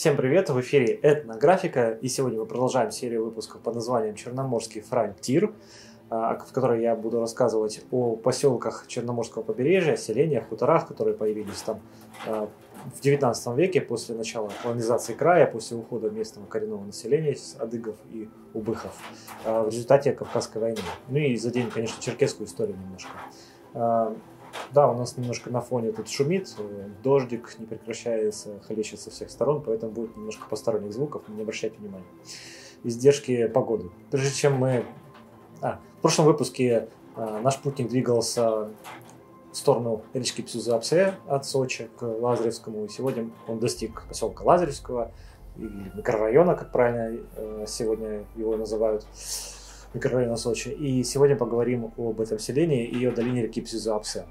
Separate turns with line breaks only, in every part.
Всем привет, в эфире Этнографика, и сегодня мы продолжаем серию выпусков под названием «Черноморский фронтир», а, в которой я буду рассказывать о поселках Черноморского побережья, селениях, хуторах, которые появились там а, в 19 веке после начала колонизации края, после ухода местного коренного населения, адыгов и убыхов, а, в результате Кавказской войны. Ну и за день, конечно, черкесскую историю немножко. Да, у нас немножко на фоне тут шумит, э, дождик не прекращается, хлещет со всех сторон, поэтому будет немножко посторонних звуков, не обращайте внимания. Издержки погоды. Прежде чем мы... А, в прошлом выпуске а, наш путник двигался в сторону речки Псюзапсе от Сочи к Лазаревскому, и сегодня он достиг поселка Лазаревского, или микрорайона, как правильно э, сегодня его называют микрорайона Сочи. И сегодня поговорим об этом селении и о долине реки Псизуапсе.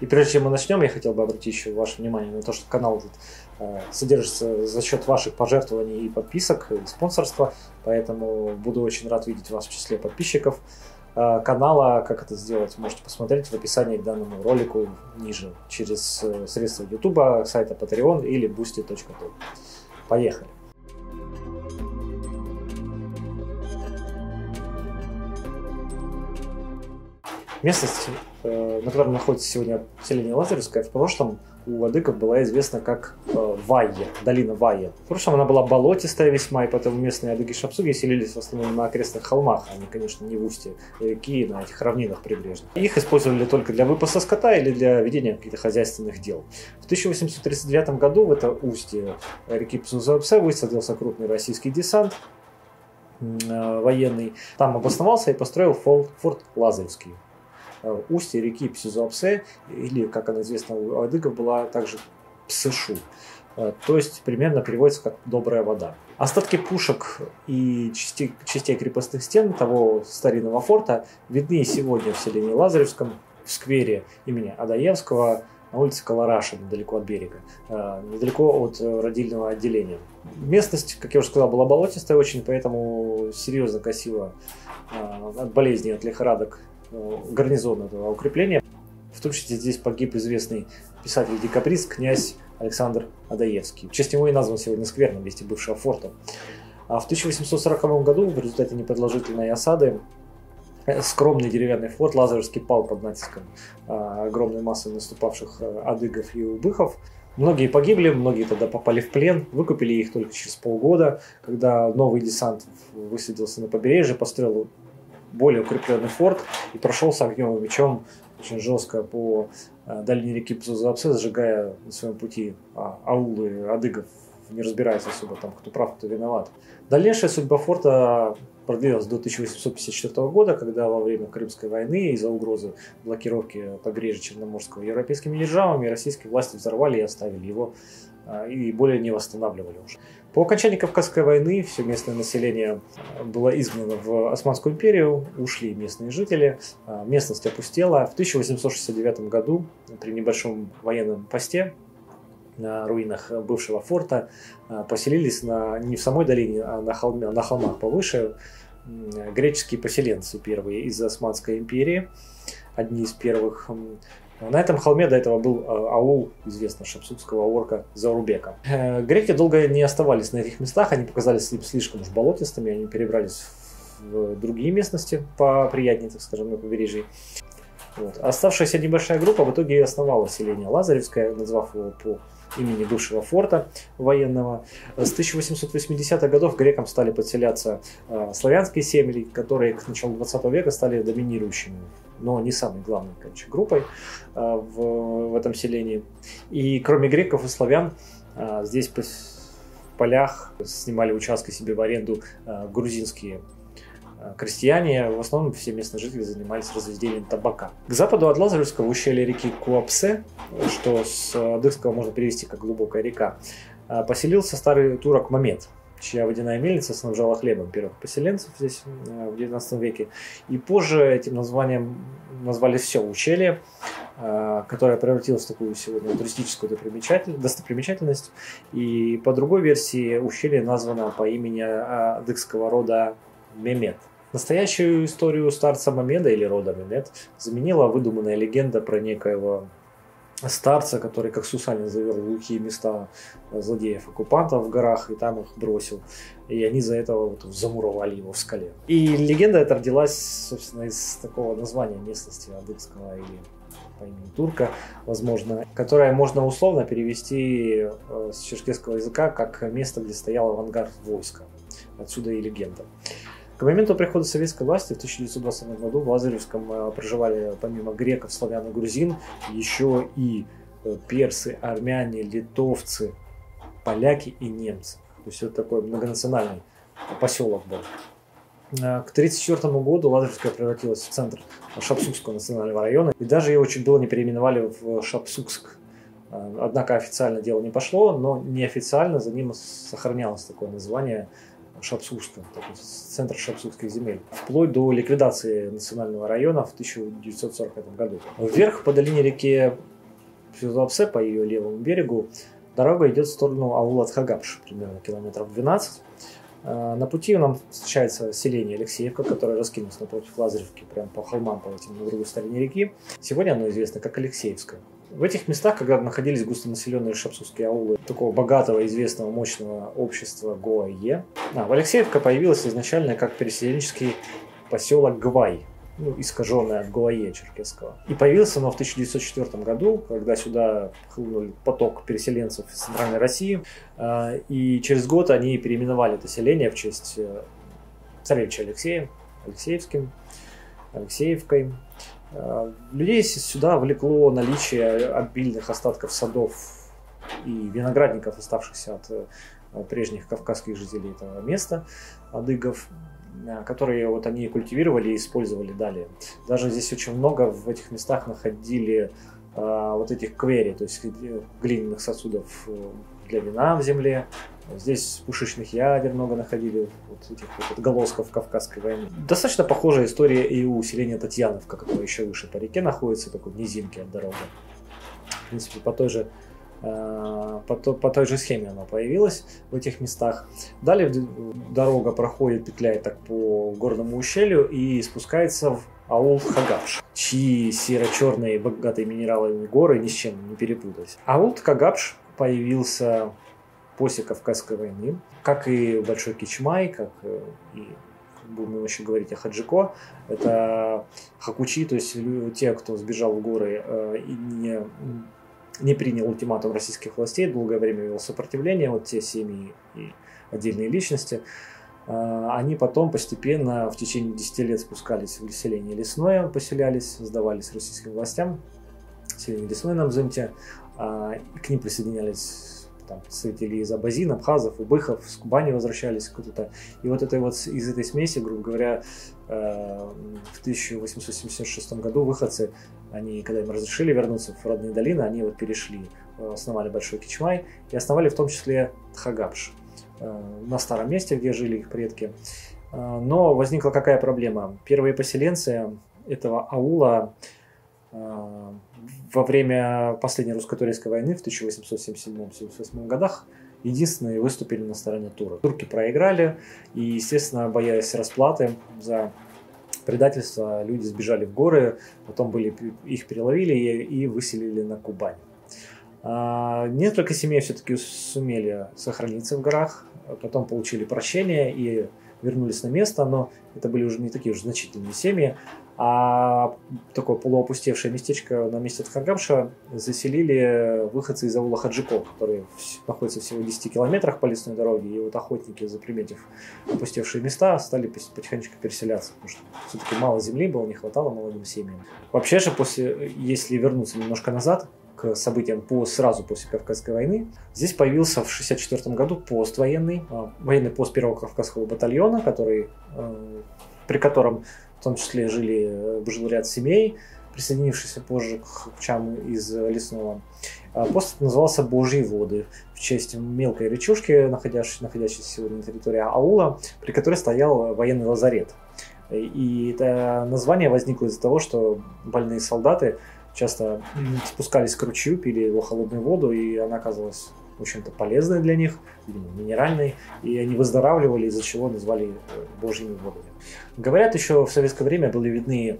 И прежде чем мы начнем, я хотел бы обратить еще ваше внимание на то, что канал этот э, содержится за счет ваших пожертвований и подписок, и спонсорства, поэтому буду очень рад видеть вас в числе подписчиков э, канала. Как это сделать, можете посмотреть в описании к данному ролику ниже через э, средства YouTube, сайта Patreon или boosty.tu. Поехали! Местность, э, на которой находится сегодня селение Лазаревское, в прошлом у адыков была известна как э, Вайя, долина Вайя. В прошлом она была болотистая весьма, и поэтому местные адыги-шапсуги селились в основном на окрестных холмах, они, конечно, не в устье реки, на этих равнинах прибрежных. Их использовали только для выпаса скота или для ведения каких-то хозяйственных дел. В 1839 году в это устье реки Псузапсе высадился крупный российский десант, э, военный. Там обосновался и построил форт Лазаревский. Э, устье реки Псизуапсе, или, как она известна у адыгов, была также Псышу. Э, то есть примерно переводится как «добрая вода». Остатки пушек и частей, частей крепостных стен того старинного форта видны сегодня в селении Лазаревском, в сквере имени Адаевского, на улице Калараша, недалеко от берега, э, недалеко от родильного отделения. Местность, как я уже сказал, была болотистая очень, поэтому серьезно косила от болезней, от лихорадок гарнизон этого укрепления. В том числе здесь погиб известный писатель-декабрист князь Александр Адаевский. В честь него и назван сегодня сквер на месте бывшего форта. А в 1840 году в результате непродолжительной осады э, скромный деревянный форт Лазаревский пал под натиском а, огромной массы наступавших э, адыгов и убыхов. Многие погибли, многие тогда попали в плен, выкупили их только через полгода, когда новый десант высадился на побережье, построил более укрепленный форт и прошел с огнем и мечом очень жестко по э, дальней реке Пзузапсе, сжигая на своем пути а, аулы адыгов, не разбираясь особо там, кто прав, кто виноват. Дальнейшая судьба форта продлилась до 1854 года, когда во время Крымской войны из-за угрозы блокировки побережья Черноморского европейскими державами российские власти взорвали и оставили его, и более не восстанавливали уже. По окончании Кавказской войны все местное население было изгнано в Османскую империю, ушли местные жители, э, местность опустела. В 1869 году при небольшом военном посте на руинах бывшего форта э, поселились на, не в самой долине, а на, холме, на холмах повыше греческие поселенцы первые из Османской империи, одни из первых на этом холме до этого был э, аул, известно, шапсутского орка Заурбека. Э, греки долго не оставались на этих местах, они показались слишком уж болотистыми, они перебрались в другие местности поприятнее, так скажем, на побережье. Вот. Оставшаяся небольшая группа в итоге основала селение Лазаревское, назвав его по имени бывшего форта военного. С 1880-х годов грекам стали подселяться э, славянские семьи, которые к началу 20 века стали доминирующими, но не самой главной короче, группой э, в, в этом селении. И кроме греков и славян, э, здесь в полях снимали участки себе в аренду э, грузинские крестьяне, в основном все местные жители занимались разведением табака. К западу от Лазаревского ущелья реки Куапсе, что с адыгского можно перевести как глубокая река, поселился старый турок Мамед, чья водяная мельница снабжала хлебом первых поселенцев здесь э, в 19 веке. И позже этим названием назвали все ущелье, которое превратилось в такую сегодня туристическую достопримечательность. И по другой версии ущелье названо по имени адыгского рода Мемет – Настоящую историю старца Мамеда или рода Мемед заменила выдуманная легенда про некоего старца, который как Сусанин завел глухие места злодеев-оккупантов в горах и там их бросил. И они за этого вот замуровали его в скале. И легенда эта родилась, собственно, из такого названия местности Адыгского или по имени Турка, возможно, которое можно условно перевести э, с черкесского языка как место, где стоял авангард войска. Отсюда и легенда. К моменту прихода советской власти в 1920 году в Лазаревском э, проживали помимо греков, славян и грузин еще и э, персы, армяне, литовцы, поляки и немцы. То есть это такой многонациональный поселок был. Э, к 1934 году Лазаревская превратилась в центр Шапсукского национального района, и даже его чуть было не переименовали в Шапсукск. Однако официально дело не пошло, но неофициально за ним сохранялось такое название Шапсурска, центр шапсурских земель, вплоть до ликвидации национального района в 1945 году. Вверх по долине реки Фюзлапсе, по ее левому берегу, дорога идет в сторону аула Хагапш, примерно километров 12. А, на пути нам встречается селение Алексеевка, которое раскинулось напротив Лазаревки, прямо по холмам, по этим на другой стороне реки. Сегодня оно известно как Алексеевское. В этих местах, когда находились густонаселенные шапсурские аулы такого богатого, известного, мощного общества Гоае, а, Алексеевка появилась изначально как переселенческий поселок Гвай, ну, искаженное от Гуае черкесского. И появился оно в 1904 году, когда сюда хлынул поток переселенцев из Центральной России. А, и через год они переименовали это селение в честь э, царевича Алексея, Алексеевским, Алексеевкой. Э, людей сюда влекло наличие обильных остатков садов и виноградников, оставшихся от э, прежних кавказских жителей этого места, адыгов, э, которые вот они культивировали и использовали далее. Даже здесь очень много в этих местах находили вот этих квери, то есть глиняных сосудов для вина в земле, Здесь пушечных ядер много находили, вот этих вот отголосков Кавказской войны. Достаточно похожая история и у селения Татьяновка, которое еще выше по реке находится, такой низинки от дороги. В принципе, по той же э, по, по той же схеме она появилась в этих местах. Далее дорога проходит, петляет так по горному ущелью и спускается в аул Хагапш, чьи серо-черные богатые минералами горы ни с чем не перепутать. Аул Хагапш появился после Кавказской войны, как и Большой Кичмай, как э, и будем еще говорить о Хаджико, это хакучи, то есть те, кто сбежал в горы э, и не, не принял ультиматум российских властей, долгое время вел сопротивление, вот те семьи и отдельные личности, э, они потом постепенно в течение 10 лет спускались в селение Лесное, поселялись, сдавались российским властям, селение Лесное на Мзымте, к ним присоединялись там представители из Абазин, Абхазов, Убыхов, с Кубани возвращались куда-то. И вот этой вот из этой смеси, грубо говоря, э, в 1876 году выходцы, они, когда им разрешили вернуться в родные долины, они вот перешли, э, основали Большой Кичмай и основали в том числе Тхагапш э, на старом месте, где жили их предки. Но возникла какая проблема? Первые поселенцы этого аула во время последней русско-турецкой войны в 1877-78 годах единственные выступили на стороне турок. Турки проиграли, и, естественно, боясь расплаты за предательство, люди сбежали в горы, потом были, их переловили и, и выселили на Кубань. А, несколько семей все-таки сумели сохраниться в горах, потом получили прощение и вернулись на место, но это были уже не такие уж значительные семьи. А такое полуопустевшее местечко на месте Тхаргамша заселили выходцы из аула Хаджико, которые находятся всего в 10 километрах по лесной дороге. И вот охотники, заприметив опустевшие места, стали потихонечку переселяться, потому что все-таки мало земли было, не хватало молодым семьям. Вообще же, после, если вернуться немножко назад, к событиям по, сразу после Кавказской войны. Здесь появился в 1964 году пост военный, а, военный пост первого Кавказского батальона, который, э, при котором в том числе жили, э, жил ряд семей, присоединившихся позже к купчам из лесного. А пост назывался «Божьи воды» в честь мелкой речушки, находящейся, находящейся сегодня на территории аула, при которой стоял военный лазарет. И это название возникло из-за того, что больные солдаты часто спускались к ручью, пили его холодную воду, и она оказалась в общем-то, полезной для них, минеральной, и они выздоравливали, из-за чего назвали э, божьими водами. Говорят, еще в советское время были видны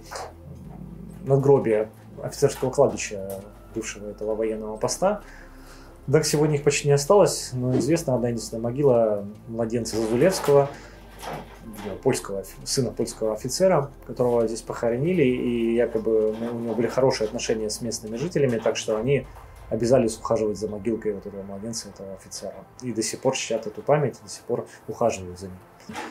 надгробия офицерского кладбища бывшего этого военного поста. Так сегодня их почти не осталось, но известна одна единственная могила младенца Зазулевского, польского, сына польского офицера, которого здесь похоронили, и якобы у него были хорошие отношения с местными жителями, так что они обязались ухаживать за могилкой вот этого младенца, этого офицера. И до сих пор чтят эту память, до сих пор ухаживают за ним.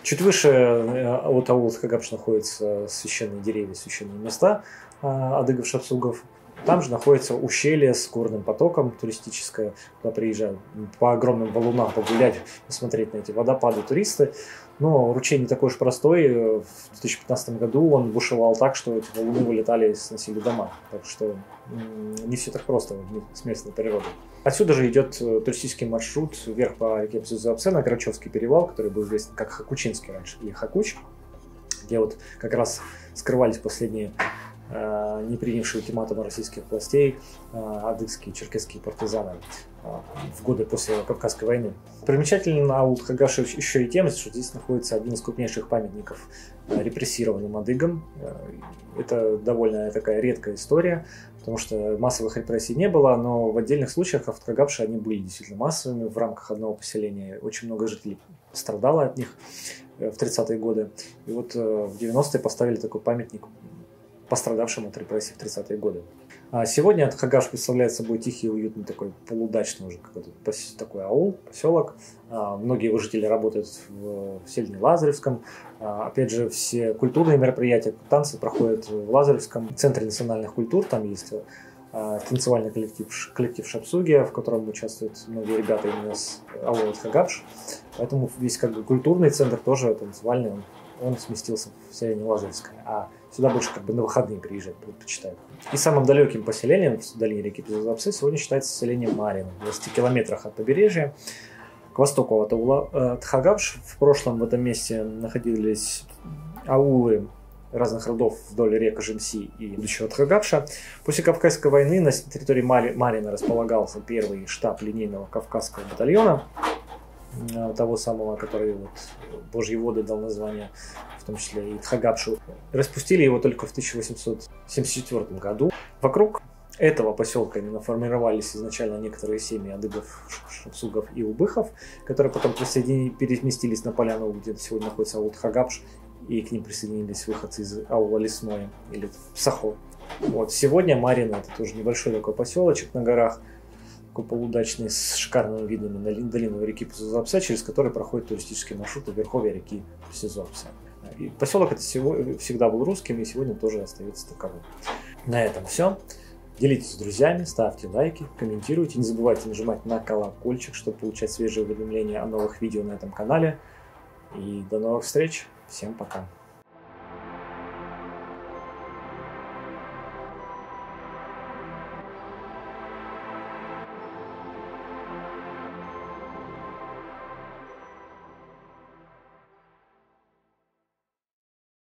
Чуть выше э, от аула Хагапш находятся священные деревья, священные места а, адыгов шапсугов. Там же находится ущелье с горным потоком туристическое, куда приезжают по огромным валунам погулять, посмотреть на эти водопады туристы. Но ручей не такой уж простой. В 2015 году он бушевал так, что эти валуны вылетали и сносили дома. Так что не все так просто с местной природой. Отсюда же идет э, туристический маршрут вверх по реке Псузапсе на Грачевский перевал, который был известен как Хакучинский раньше, или Хакуч, где вот как раз скрывались последние не принявшие ультиматума российских властей э, адыгские, черкесские партизаны э, в годы после Кавказской войны. Примечательно на Ултхагаше еще и тем, что здесь находится один из крупнейших памятников э, репрессированным адыгам. Э, это довольно такая редкая история потому что массовых репрессий не было, но в отдельных случаях автогабши они были действительно массовыми в рамках одного поселения. Очень много жителей страдало от них э, в 30-е годы. И вот э, в 90-е поставили такой памятник пострадавшим от репрессий в 30-е годы. А сегодня Хагаш представляет собой тихий, уютный такой полудачный уже какой-то такой аул, поселок. А, многие его жители работают в, в Сельне Лазаревском. А, опять же, все культурные мероприятия, танцы проходят в Лазаревском центре национальных культур. Там есть а, танцевальный коллектив, коллектив Шапсугия, в котором участвуют многие ребята именно с аула Хагапш. Поэтому весь как бы культурный центр тоже танцевальный, он, он сместился в Сельне Лазаревское. А Сюда больше как бы на выходные приезжать предпочитают. И самым далеким поселением в долине реки Пизапсы сегодня считается селение Марин, в 20 километрах от побережья. К востоку от аула э, Тхагабш. В прошлом в этом месте находились аулы разных родов вдоль рек Жемси и будущего Тхагабша. После Кавказской войны на территории Марина располагался первый штаб линейного Кавказского батальона, того самого, который вот Божьи воды дал название в том числе и Тхагапшу. Распустили его только в 1874 году. Вокруг этого поселка именно формировались изначально некоторые семьи адыгов, шапсугов и убыхов, которые потом переместились на поляну, где сегодня находится аул Тхагапш, и к ним присоединились выходцы из аула Лесное или Сахо. Вот. Сегодня Марина это тоже небольшой такой поселочек на горах, такой полудачный, с шикарными видами на долину реки Пузапса, через который проходит туристический маршрут верховья реки Пузапса. И поселок это всегда был русским и сегодня тоже остается таковым. На этом все. Делитесь с друзьями, ставьте лайки, комментируйте. Не забывайте нажимать на колокольчик, чтобы получать свежие уведомления о новых видео на этом канале. И до новых встреч. Всем пока.